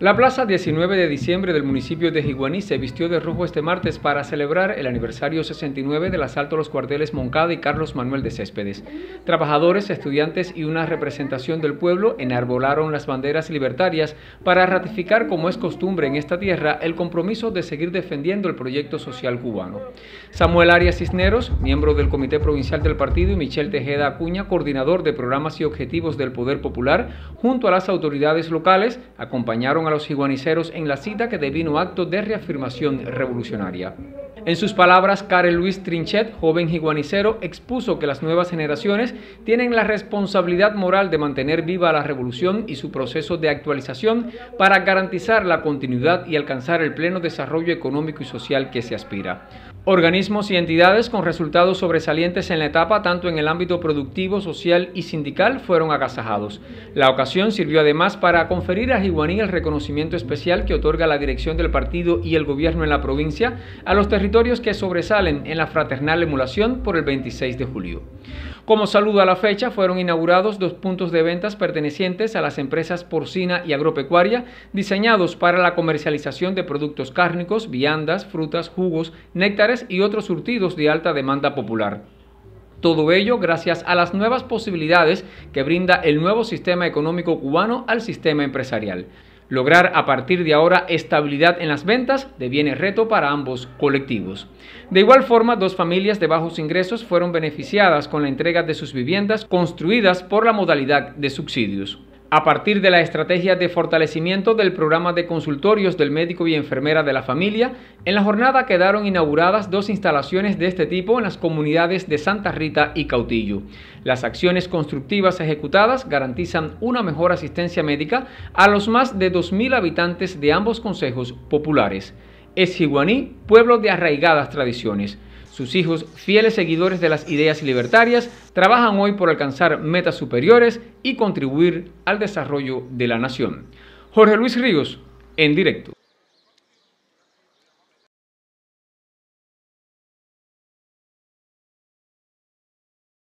La plaza 19 de diciembre del municipio de Jiguaní se vistió de rojo este martes para celebrar el aniversario 69 del asalto a los cuarteles Moncada y Carlos Manuel de Céspedes. Trabajadores, estudiantes y una representación del pueblo enarbolaron las banderas libertarias para ratificar, como es costumbre en esta tierra, el compromiso de seguir defendiendo el proyecto social cubano. Samuel Arias Cisneros, miembro del Comité Provincial del Partido, y Michelle Tejeda Acuña, coordinador de programas y objetivos del Poder Popular, junto a las autoridades locales, acompañaron a los jiguaniceros en la cita que devino acto de reafirmación revolucionaria. En sus palabras, Karel Luis Trinchet, joven jiguanicero, expuso que las nuevas generaciones tienen la responsabilidad moral de mantener viva la revolución y su proceso de actualización para garantizar la continuidad y alcanzar el pleno desarrollo económico y social que se aspira. Organismos y entidades con resultados sobresalientes en la etapa, tanto en el ámbito productivo, social y sindical, fueron agasajados. La ocasión sirvió además para conferir a Jiguaní el reconocimiento especial que otorga la dirección del partido y el gobierno en la provincia a los territorios que sobresalen en la fraternal emulación por el 26 de julio. Como saludo a la fecha, fueron inaugurados dos puntos de ventas pertenecientes a las empresas porcina y agropecuaria, diseñados para la comercialización de productos cárnicos, viandas, frutas, jugos, néctares y otros surtidos de alta demanda popular. Todo ello gracias a las nuevas posibilidades que brinda el nuevo sistema económico cubano al sistema empresarial. Lograr a partir de ahora estabilidad en las ventas deviene reto para ambos colectivos. De igual forma, dos familias de bajos ingresos fueron beneficiadas con la entrega de sus viviendas construidas por la modalidad de subsidios. A partir de la estrategia de fortalecimiento del programa de consultorios del médico y enfermera de la familia, en la jornada quedaron inauguradas dos instalaciones de este tipo en las comunidades de Santa Rita y Cautillo. Las acciones constructivas ejecutadas garantizan una mejor asistencia médica a los más de 2.000 habitantes de ambos consejos populares. Es Jiguaní, pueblo de arraigadas tradiciones. Sus hijos, fieles seguidores de las ideas libertarias, trabajan hoy por alcanzar metas superiores y contribuir al desarrollo de la nación. Jorge Luis Ríos, en directo.